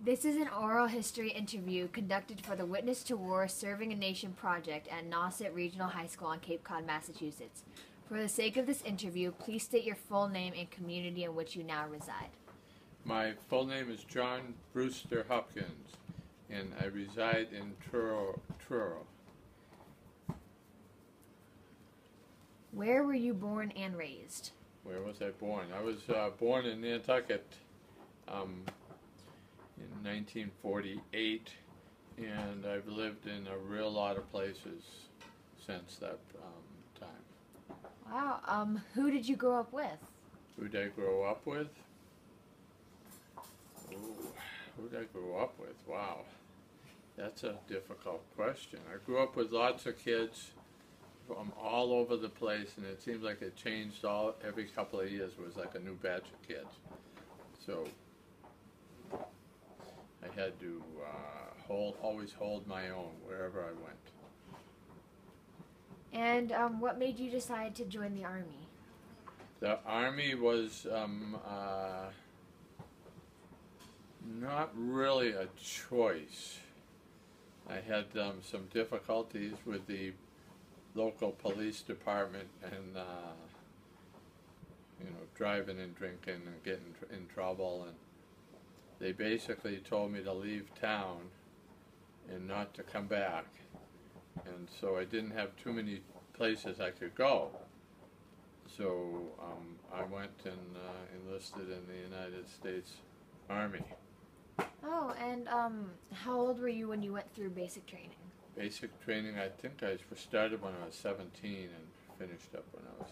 This is an oral history interview conducted for the Witness to War Serving a Nation project at Nauset Regional High School on Cape Cod, Massachusetts. For the sake of this interview, please state your full name and community in which you now reside. My full name is John Brewster Hopkins, and I reside in Truro. Truro. Where were you born and raised? Where was I born? I was uh, born in Nantucket um, in 1948, and I've lived in a real lot of places since that um, time. Wow. Um, who did you grow up with? Who did I grow up with? Ooh, who did I grow up with? Wow, that's a difficult question. I grew up with lots of kids from all over the place, and it seems like it changed all every couple of years. was like a new batch of kids. So I had to uh, hold, always hold my own wherever I went. And um, what made you decide to join the army? The army was um, uh, not really a choice. I had um, some difficulties with the local police department and uh, you know driving and drinking and getting tr- in trouble and they basically told me to leave town and not to come back and so I didn't have too many places I could go so um, I went and uh, enlisted in the United States Army Oh, and um, how old were you when you went through basic training? basic training I think I started when I was 17 and finished up when I was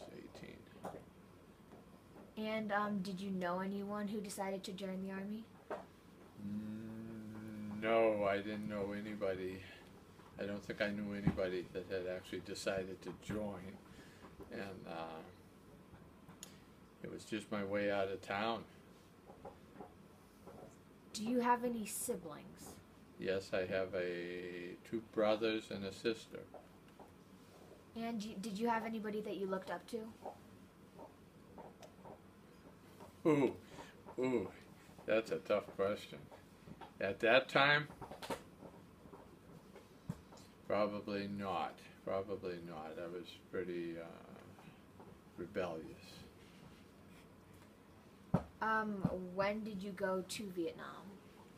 18 And um, did you know anyone who decided to join the army? No, I didn't know anybody. I don't think I knew anybody that had actually decided to join. And uh, it was just my way out of town. Do you have any siblings? Yes, I have a two brothers and a sister. And you, did you have anybody that you looked up to? Ooh, ooh, that's a tough question. At that time, probably not. Probably not. I was pretty uh, rebellious. Um, when did you go to Vietnam?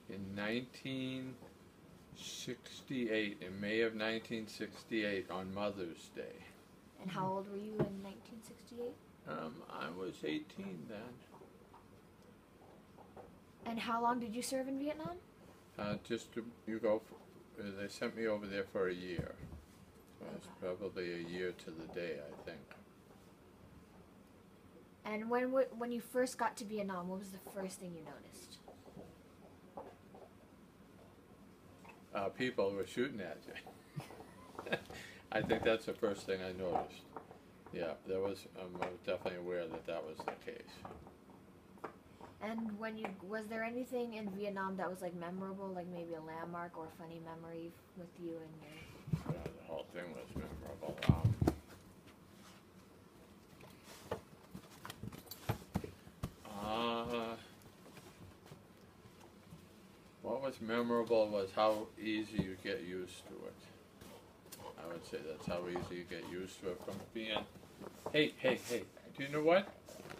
In 1968, in May of 1968, on Mother's Day. And how old were you in 1968? Um, I was 18 then. And how long did you serve in Vietnam? Uh, just to, you go. For, uh, they sent me over there for a year. So it was probably a year to the day, I think. And when when you first got to Vietnam, what was the first thing you noticed? Uh, people were shooting at you. I think that's the first thing I noticed. Yeah, there was. Um, I was definitely aware that that was the case. And when you was there anything in Vietnam that was like memorable, like maybe a landmark or a funny memory with you and your Yeah, the whole thing was memorable. Um, uh, what was memorable was how easy you get used to it. I would say that's how easy you get used to it from being. Hey, hey, hey! Do you know what?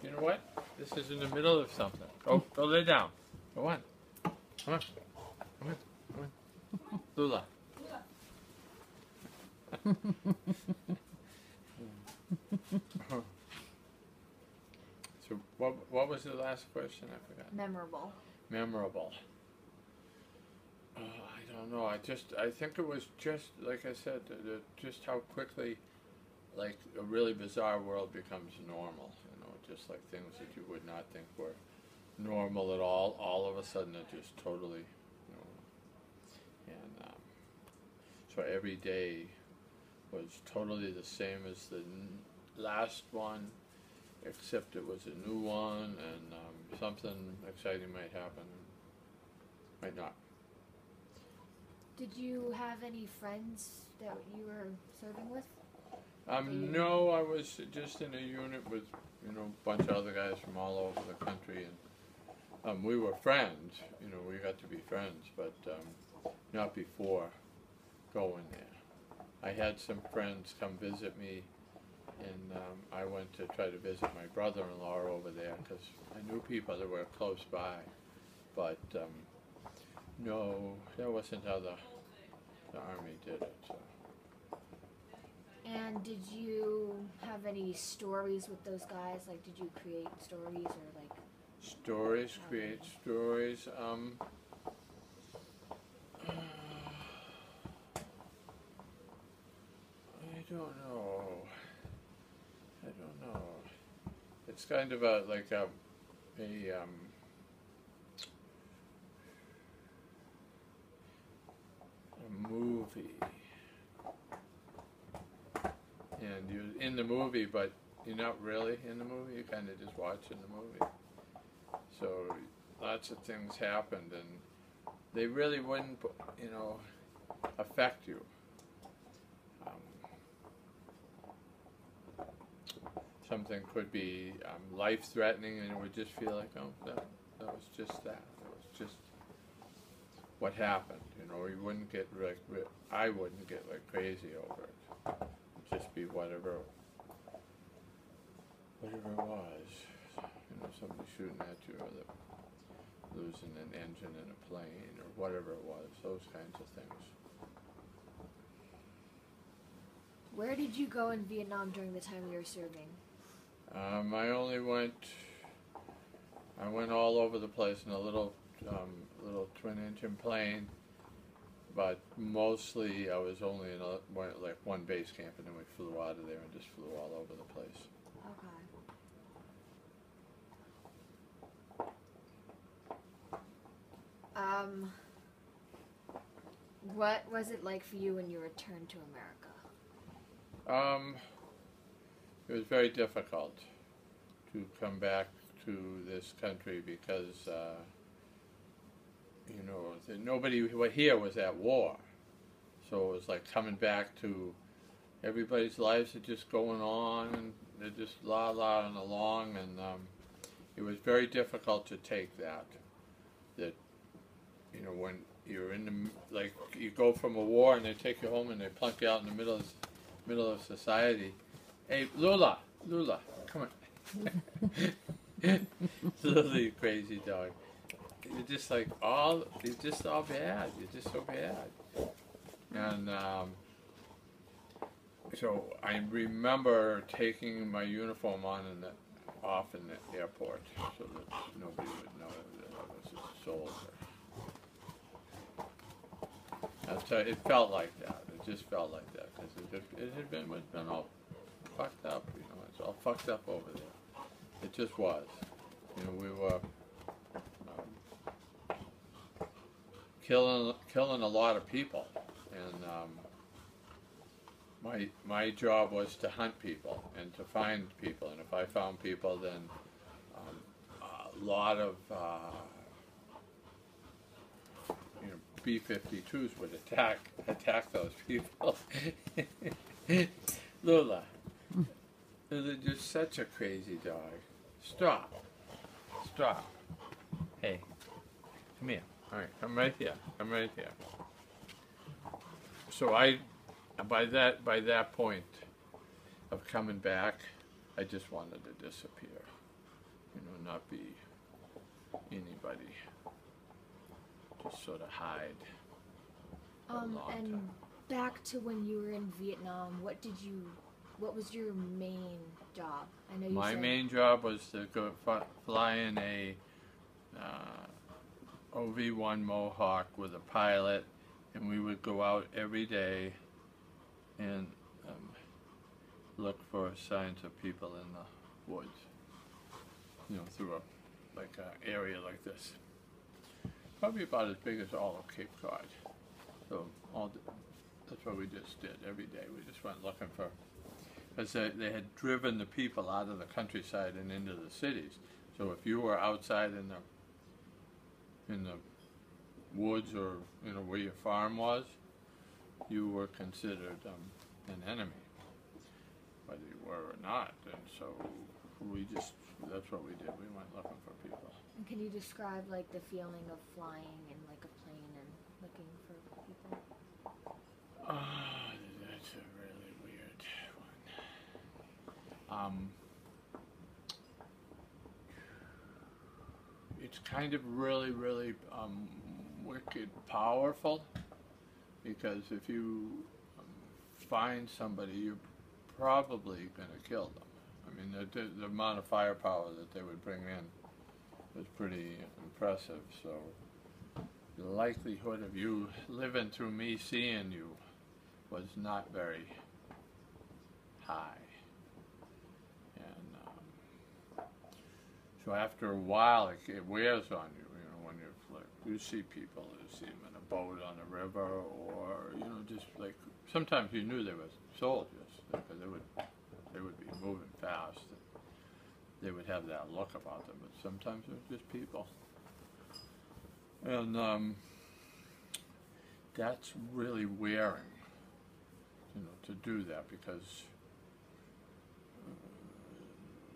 You know what? This is in the middle of something. Go, go lay down. Go on. Come on. Come on. Come on. Lula. So what what was the last question? I forgot. memorable. Memorable. Uh, I don't know. I just I think it was just like I said, the, the, just how quickly, like a really bizarre world becomes normal. Just like things that you would not think were normal at all, all of a sudden are just totally, know. And um, so every day was totally the same as the last one, except it was a new one, and um, something exciting might happen, might not. Did you have any friends that you were serving with? Um, no, I was just in a unit with, you know, a bunch of other guys from all over the country, and um, we were friends. You know, we got to be friends, but um, not before going there. I had some friends come visit me, and um, I went to try to visit my brother-in-law over there because I knew people that were close by, but um, no, that wasn't how the, the army did it. So. And did you have any stories with those guys? Like, did you create stories or like? Stories, create stories. Um, I don't know. I don't know. It's kind of a like a a um, a movie, and you're in the movie, but you're not really in the movie. You're kind of just watching the movie. So lots of things happened, and they really wouldn't, you know, affect you. Um, something could be um, life-threatening, and it would just feel like, oh, that, that was just that. That was just what happened. You know, you wouldn't get like, I wouldn't get like crazy over it. Just be whatever, whatever it was you know, somebody shooting at you or the, losing an engine in a plane or whatever it was, those kinds of things. Where did you go in Vietnam during the time you were serving? Um, I only went, I went all over the place in a little, um, little twin engine plane, but mostly I was only in a, like one base camp and then we flew out of there and just flew all over the place. Okay. Um, what was it like for you when you returned to America? Um, it was very difficult to come back to this country because, uh, you know, nobody here was at war. So it was like coming back to everybody's lives are just going on and they're just la la and along and um, it was very difficult to take that. That you know when you're in the like you go from a war and they take you home and they plunk you out in the middle of middle of society. Hey Lula, Lula, come on. Lula, crazy dog. You're just like all you're just all bad. You're just so bad. And um, so I remember taking my uniform on and off in the airport so that nobody would know that I was a soldier. I'll it felt like that. It just felt like that because it, had- it had been, it been all fucked up. You know, it's all fucked up over there. It just was. You know, we were um, killing killing a lot of people, and um, my my job was to hunt people and to find people. And if I found people, then um, a lot of uh, B-52s would attack attack those people. Lula, Lula, you're such a crazy dog. Stop. Stop. Hey, come here. All right, come right here. Come right here. So I, by that by that point of coming back, I just wanted to disappear. You know, not be anybody. Just sort of hide. Um, and time. back to when you were in Vietnam, what did you, what was your main job? I know you My said main job was to go f- fly in a uh, OV-1 Mohawk with a pilot, and we would go out every day and um, look for signs of people in the woods. You know, through a like a area like this, probably about as big as all of Cape Cod. So all the, that's what we just did every day. We just went looking for because they, they had driven the people out of the countryside and into the cities. So if you were outside in the in the woods or you know where your farm was, you were considered um, an enemy, whether you were or not. And so we just that's what we did. We went looking for people. And can you describe like the feeling of flying in like a plane and looking for people? Ah, that's a really weird one. Um, it's kind of really, really um, wicked powerful because if you um, find somebody, you're probably going to kill them. I mean, the, the, amount of firepower that they would bring in was pretty impressive. So the likelihood of you living through me seeing you was not very high. And um, so after a while, it, it wears on you. You know, when you like you see people, you see them in a boat on a river, or you know, just like sometimes you knew they were soldiers because they would they would be moving fast. They would have that look about them, but sometimes was just people. And um, that's really wearing you know, to do that because uh,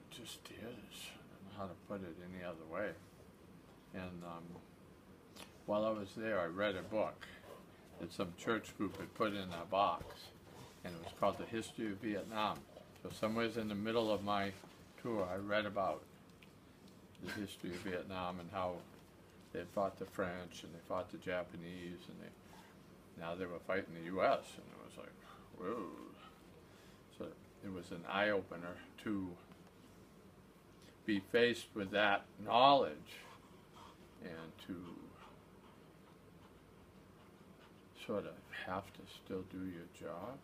just is. I don't know how to put it any other way. And um, while I was there, I read a book that some church group had put in a box, and it was called The History of Vietnam. So somewhere in the middle of my tour, I read about the history of Vietnam and how they fought the French and they fought the Japanese and they now they were fighting the U.S. and it was like whoa. So it was an eye opener to be faced with that knowledge and to sort of have to still do your job.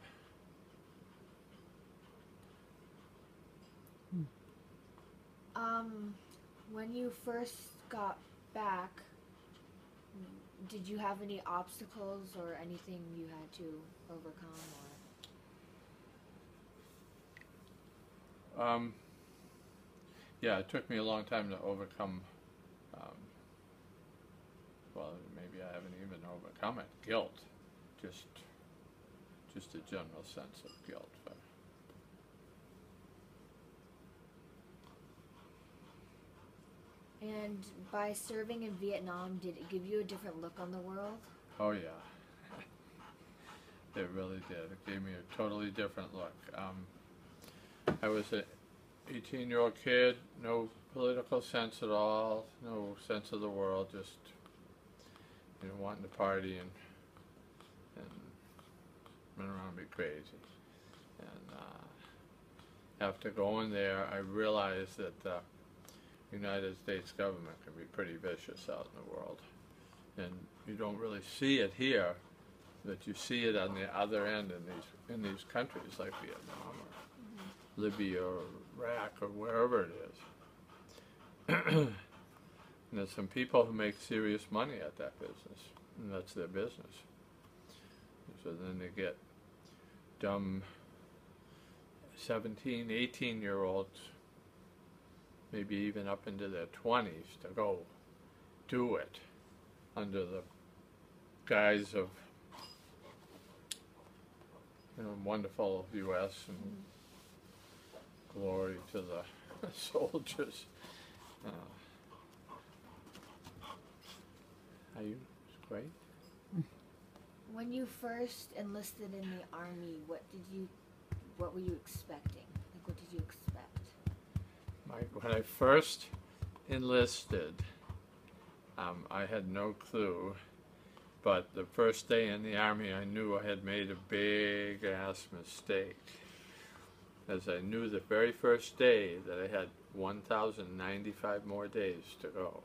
Um, when you first got back, did you have any obstacles or anything you had to overcome or? Um, yeah, it took me a long time to overcome. Um, well, maybe I haven't even overcome it. Guilt, just, just a general sense of guilt. And by serving in Vietnam, did it give you a different look on the world? oh yeah, it really did. It gave me a totally different look. Um, I was an 18-year-old kid, no political sense at all, no sense of the world, just you know wanting to party and and run around and be crazy. And uh, after going there, I realized that the United States government can be pretty vicious out in the world, and you don't really see it here, but you see it on the other end in these in these countries like Vietnam or mm-hmm. Libya or Iraq or wherever it is. and there's some people who make serious money at that business, and that's their business. So then they get dumb 17, 18 year olds, maybe even up into their 20s, to go do it under the guise of you know, wonderful U.S. and glory to the soldiers. Uh, are you? Great. When you first enlisted in the army, what did you, what were you expecting? Like, what did you expect? My, when I first enlisted, um, I had no clue. But the first day in the army, I knew I had made a big ass mistake. As I knew the very first day that I had 1,095 more days to go.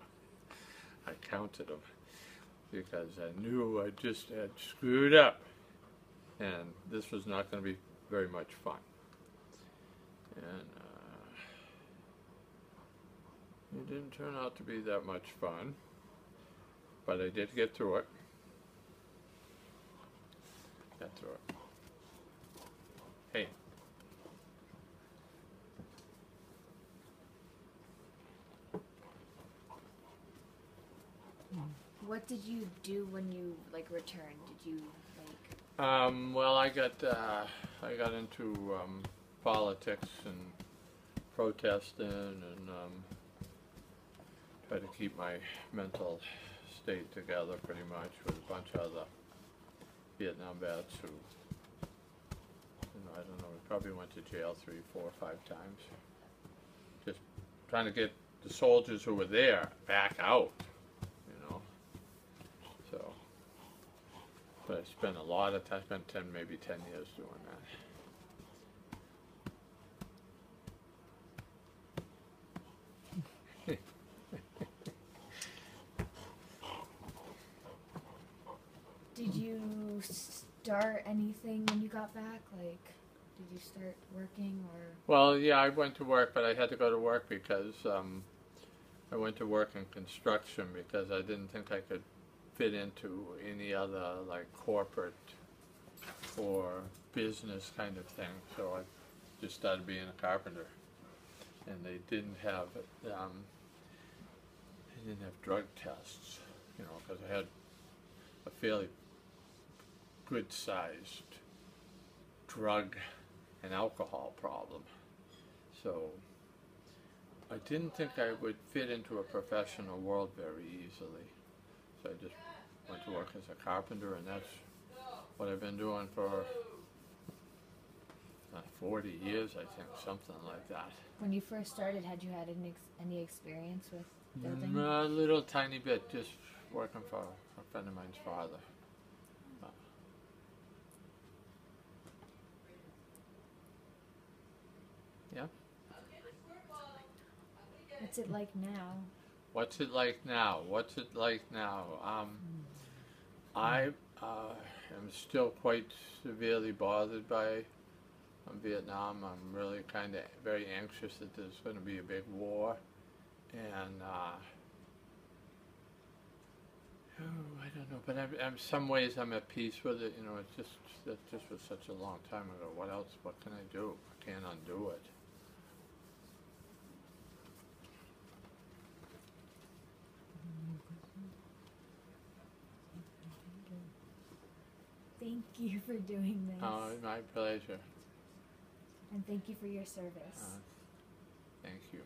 I counted them because I knew I just had screwed up. And this was not going to be very much fun. And uh, it didn't turn out to be that much fun, but I did get through it. Got through it. Hey. What did you do when you like returned? Did you like? Um, well, I got uh, I got into um, politics and protesting and um, try to keep my mental state together pretty much with a bunch of other Vietnam vets who, you know, I don't know, we probably went to jail three, four, five times. Just trying to get the soldiers who were there back out, you know. So, but I spent a lot of time, I spent ten, maybe ten years doing that. Did you start anything when you got back? Like, did you start working or? Well, yeah, I went to work, but I had to go to work because um, I went to work in construction because I didn't think I could fit into any other like corporate or business kind of thing. So I just started being a carpenter, and they didn't have um, they didn't have drug tests, you know, because I had a fairly good sized drug and alcohol problem. So I didn't think I would fit into a professional world very easily. So I just went to work as a carpenter, and that's what I've been doing for uh, 40 years, I think, something like that. When you first started, had you had any, ex- any experience with building? Mm, A little tiny bit, just working for a friend of mine's father. Uh, Yeah. What's it like now? What's it like now? What's it like now? Um, I uh, am still quite severely bothered by um, Vietnam. I'm really kind of very anxious that there's going to be a big war, and uh, oh, I don't know. But I'm, I'm some ways I'm at peace with it. You know, it's just that just was such a long time ago. What else? What can I do? I can't undo it. Thank you for doing this. Oh, my pleasure. and thank you for your service. Uh, thank you.